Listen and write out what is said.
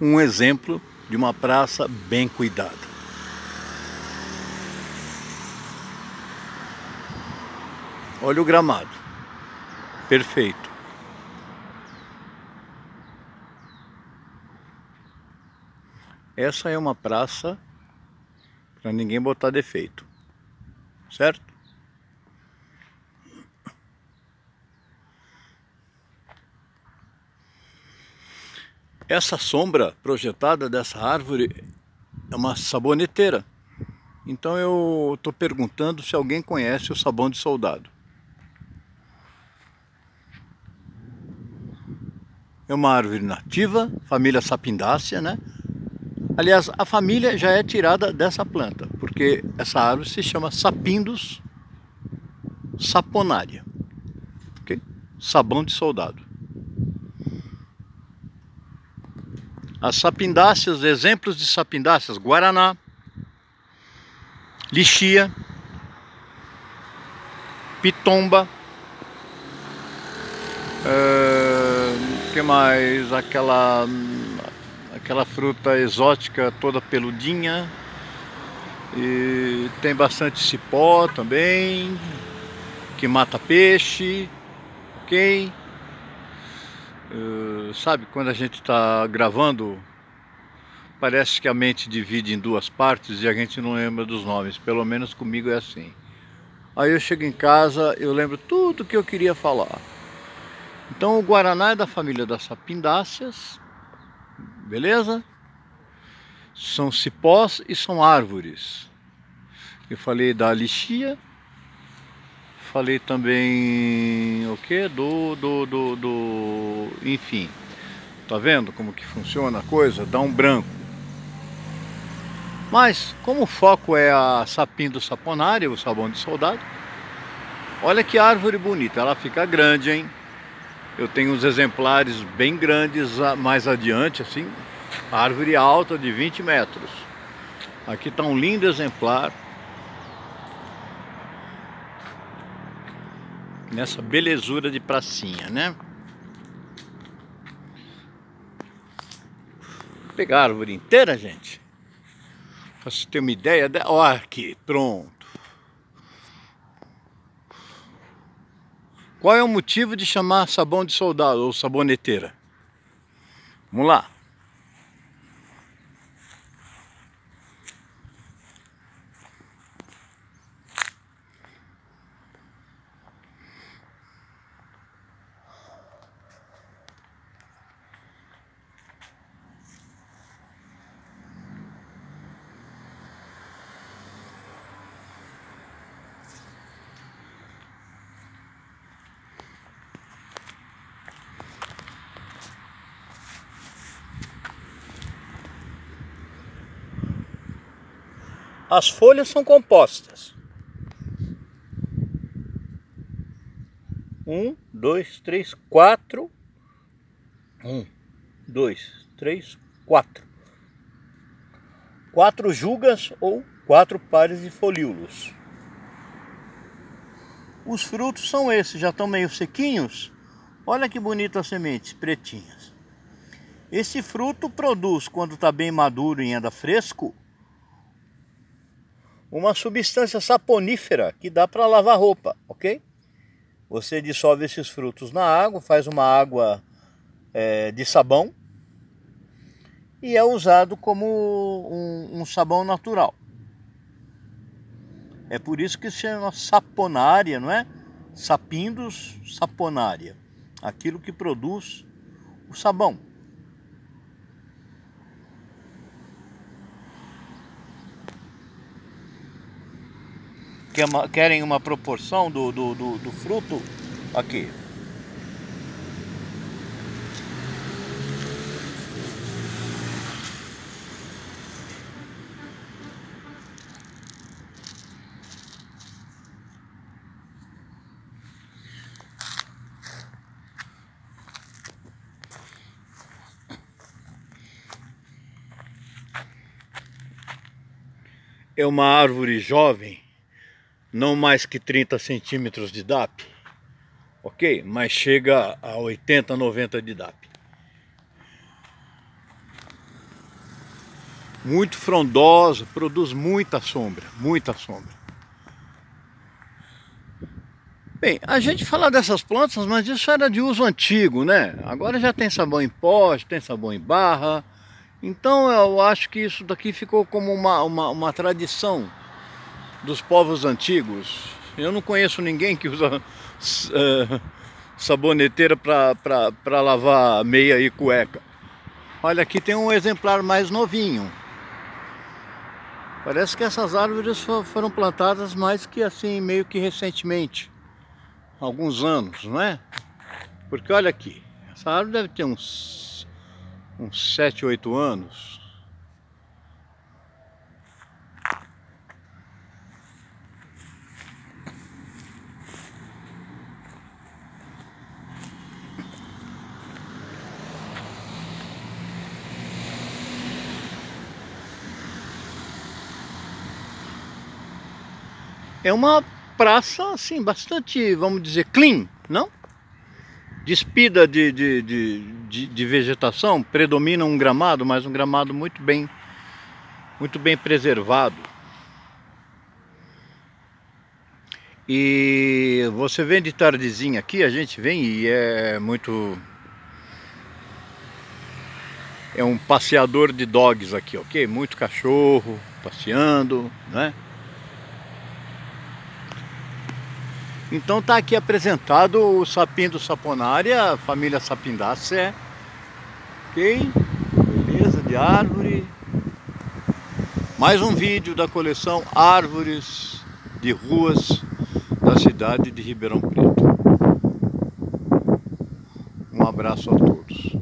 um exemplo de uma praça bem cuidada. Olha o gramado. Perfeito. Essa é uma praça para ninguém botar defeito. Certo? Essa sombra projetada dessa árvore é uma saboneteira. Então eu estou perguntando se alguém conhece o sabão de soldado. É uma árvore nativa, família sapindácea, né? Aliás, a família já é tirada dessa planta, porque essa árvore se chama Sapindus saponária. Okay? Sabão de soldado. As sapindáceas, exemplos de sapindáceas, Guaraná, Lixia, Pitomba, uh, que mais? Aquela, aquela fruta exótica toda peludinha. E tem bastante cipó também, que mata peixe, ok? Uh, sabe, quando a gente está gravando, parece que a mente divide em duas partes e a gente não lembra dos nomes, pelo menos comigo é assim. Aí eu chego em casa, eu lembro tudo que eu queria falar. Então o Guaraná é da família das sapindáceas, beleza? São cipós e são árvores. Eu falei da lixia, falei também o que? Do, do, do, do, enfim. Tá vendo como que funciona a coisa? Dá um branco. Mas, como o foco é a sapim do saponário, o sabão de soldado, olha que árvore bonita, ela fica grande, hein? Eu tenho uns exemplares bem grandes mais adiante, assim, árvore alta de 20 metros. Aqui está um lindo exemplar nessa belezura de pracinha, né? Pegar a árvore inteira, gente. Pra você ter uma ideia. De... Ó, aqui, pronto. Qual é o motivo de chamar sabão de soldado ou saboneteira? Vamos lá. As folhas são compostas. Um, dois, três, quatro. Um, dois, três, quatro. Quatro jugas ou quatro pares de folíolos. Os frutos são esses, já estão meio sequinhos. Olha que bonitas as sementes, pretinhas. Esse fruto produz, quando está bem maduro e ainda fresco, uma substância saponífera que dá para lavar roupa, ok? Você dissolve esses frutos na água, faz uma água é, de sabão e é usado como um, um sabão natural. É por isso que se chama saponária, não é? Sapindus saponária, aquilo que produz o sabão. Querem uma proporção do, do, do, do fruto aqui. É uma árvore jovem não mais que 30 centímetros de DAP, ok? Mas chega a 80, 90 de DAP. muito frondosa, produz muita sombra, muita sombra. Bem, a gente fala dessas plantas, mas isso era de uso antigo, né? Agora já tem sabão em pó, tem sabão em barra. Então eu acho que isso daqui ficou como uma, uma, uma tradição dos povos antigos. Eu não conheço ninguém que usa uh, saboneteira para lavar meia e cueca. Olha, aqui tem um exemplar mais novinho. Parece que essas árvores foram plantadas mais que assim, meio que recentemente. Alguns anos, não é? Porque olha aqui, essa árvore deve ter uns, uns 7, 8 anos. É uma praça, assim, bastante, vamos dizer, clean, não? Despida de, de, de, de, de vegetação, predomina um gramado, mas um gramado muito bem, muito bem preservado. E você vem de tardezinha aqui, a gente vem e é muito... É um passeador de dogs aqui, ok? Muito cachorro passeando, né? Então está aqui apresentado o sapinho do Saponária, a família Sapindácea. Ok? Beleza de árvore. Mais um vídeo da coleção Árvores de Ruas da cidade de Ribeirão Preto. Um abraço a todos.